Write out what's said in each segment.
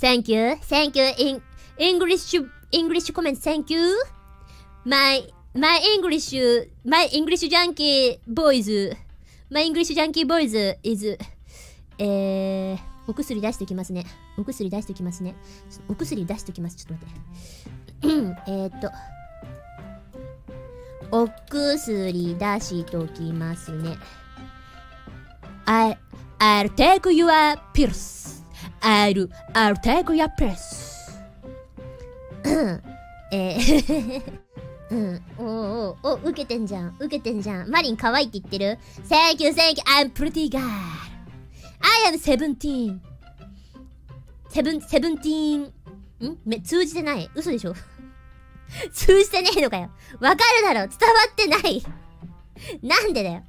Thank you. Thank you. In English, English comment. Thank you. My, my English, my English junkie boys. My English junkie boys is, えー、お薬出しておきますね。お薬出しておきますね。お薬出しておきます。ちょっと待って。えーっと。お薬出しときますね。I, I'll take your pills. I'll, I'll take your pills. えー うん。おおお、お、受けてんじゃん。受けてんじゃん。マリン可愛いって言ってる ?Thank you, thank you, I'm pretty girl. I am seventeen. セブン、セブンティーン。ん？め、通じてない？嘘でしょ？通じてねえのかよ。わかるだろ伝わってないなんでだよ。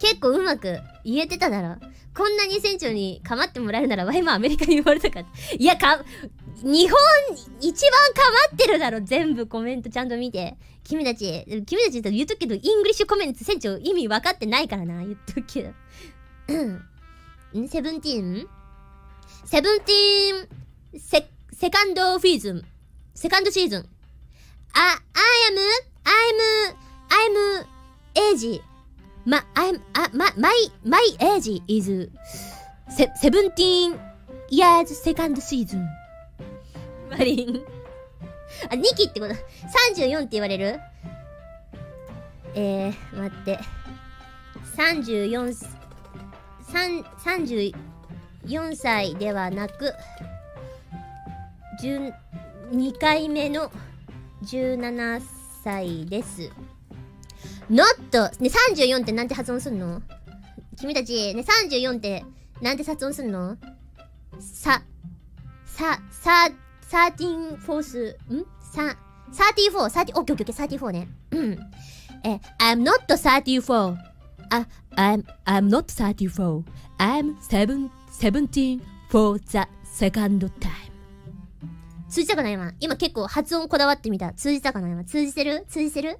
結構うまく言えてただろ。こんなに船長に構ってもらえるなら、わいもアメリカに生まれたか。いや、か、日本、一番構ってるだろ、全部コメントちゃんと見て。君たち、君たちと言っとくけど、 English コメント船長意味分かってないからな、言っとくけど。うん。 Seventeen？Seventeen、セ、 second season。Second season。あ、I am, I'm, I'm age. ま、I'm, あ、ま、my, my age is セ、セブンティーン years second season. マリン。あ、2期ってこと ?34 って言われる？えー、待って。34、3、34歳ではなく、12回目の17歳です。Not! ね、34ってなんて発音すんの？君たち、ね、34ってなんて発音すんの？さ、さ、さ、13フォース、ん？さ、34、30、オッケーティオッケーオッケー、34ね。うん。え、I'm not 34. あ、I'm, I'm not 34. I'm seven, 17 for the second time. 通じたかな今？今結構発音こだわってみた。通じたかな今？通じてる？通じてる？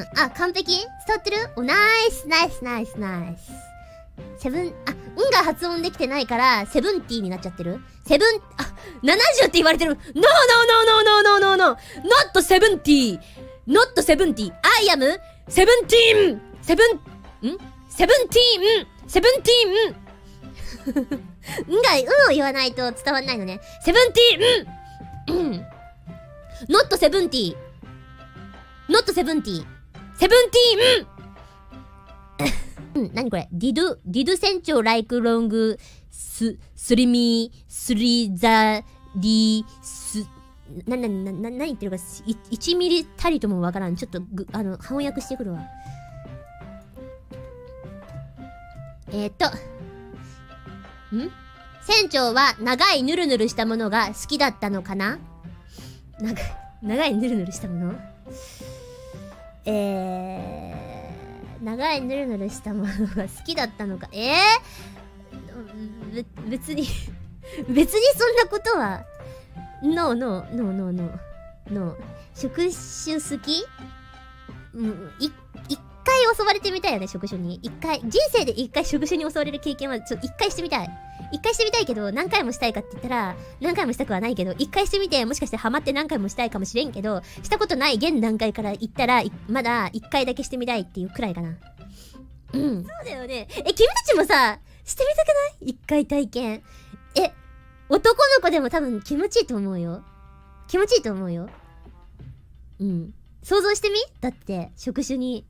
うん。あ、完璧？伝わってる？お、ナイスナイスナイスナイス。セブン、あ、んが発音できてないから、セブンティーになっちゃってる？セブン、あ、70って言われてる。No, no, no, no, no, no, no, no. Not 70. Not 70. I am 17. セブン、んセブンティーンセブンティーンんが、うんを言わないと伝わんないのね。セブンティーンうん。ノットセブンティー。ノットセブンティー。ンうん。なにこれ？ディド、ディド船長ライクロング、ス、スリミー、スリザ、リス、な、な、な、な、何言ってるか、1ミリたりともわからん。ちょっとぐ、あの、翻訳してくるわ。えー、っと、ん？船長は長いヌルヌルしたものが好きだったのかな？長い、長いヌルヌルしたもの？えー、長いヌルヌルしたものが好きだったのか？えー、別に 別にそんなことは、 no no、no no no、no。触手好き？うん、い、一回襲われてみたいよね、触手に。一回、人生で一回触手に襲われる経験は、ちょっと一回してみたい。一回してみたいけど、何回もしたいかって言ったら、何回もしたくはないけど、一回してみて、もしかしてハマって何回もしたいかもしれんけど、したことない現段階から言ったら、まだ一回だけしてみたいっていうくらいかな。うん。そうだよね。え、君たちもさ、してみたくない？一回体験。え、男の子でも多分気持ちいいと思うよ。気持ちいいと思うよ。うん。想像してみ？だって、触手に